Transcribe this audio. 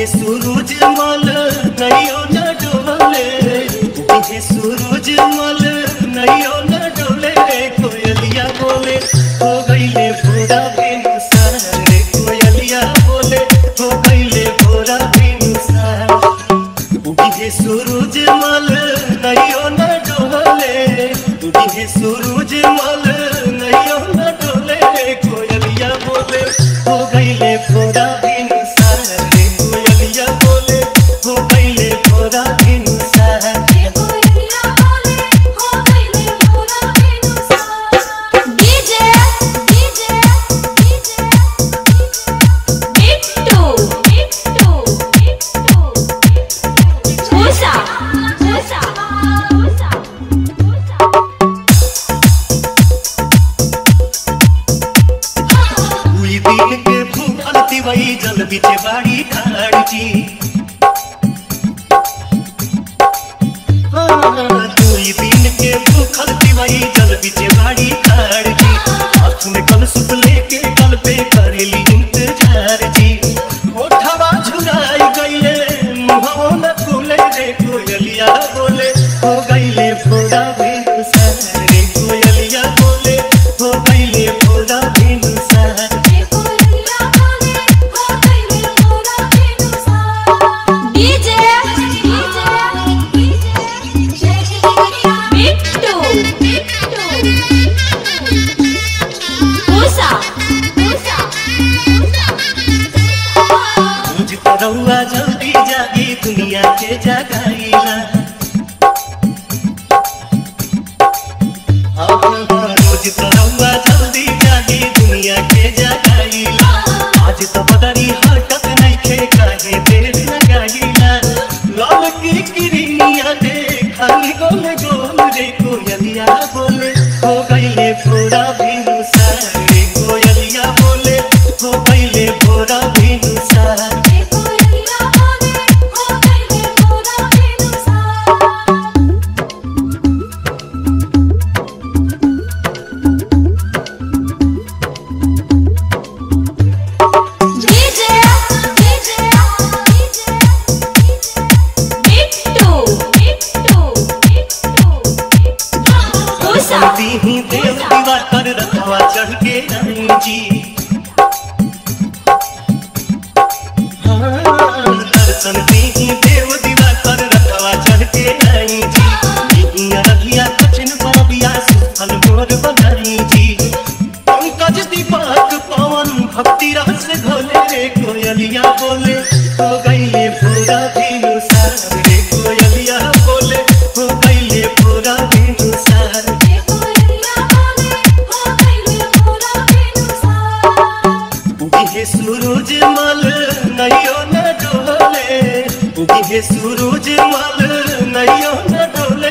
उगे सूरज मल नैयो न डोले उगे सूरज मल नैयो न डोले कोयलिया बोले, हो गईले भोरा बेनुसार कोयलिया बोले, हो गईले भोरा बेनुसार उगे सूरज मल नैयो न डोले उगे सूरज मल उई के भूखल तिवई जल बिचे बाड़ी खाड़ची दुई दिन के भूखल तिवई जल बिचे बाड़ी खाड़ची हाथ में कल सुत लेके कल पे करेली इंतज़ार जी। ओठवा झुराई गईले, मुहवा न खुले रे कोयलिया बोले। हो गईले भोरा बेनुसार रे कोयलिया बोले। हो गईले भोरा बेनुसार रउआ जल्दी जागी, दुनिया के जगाईला रोज रउआ जल्दी जागी, दुनिया के जगाईला आज तो बदरी हटत नइखे काहे देर लगाईला लाल की किरनिया दे खाली गोल गोल रे, कोयलिया बोले, हो गईले भोरा भिनुसार मूसा ही देव दीवार पर रखवा चढ़ के आई जी हाँ, ही देव दीवार पर रखवा चढ़ के आई जी इहिया रघिया कठिन बाबिया सुफल मोर बनाई जी। पंकज दीपक पवन भक्ति रस घोले रे कोयलिया बोले हो सूरज मल नैयो न डोले उगे सूरज मल नैयो न डोले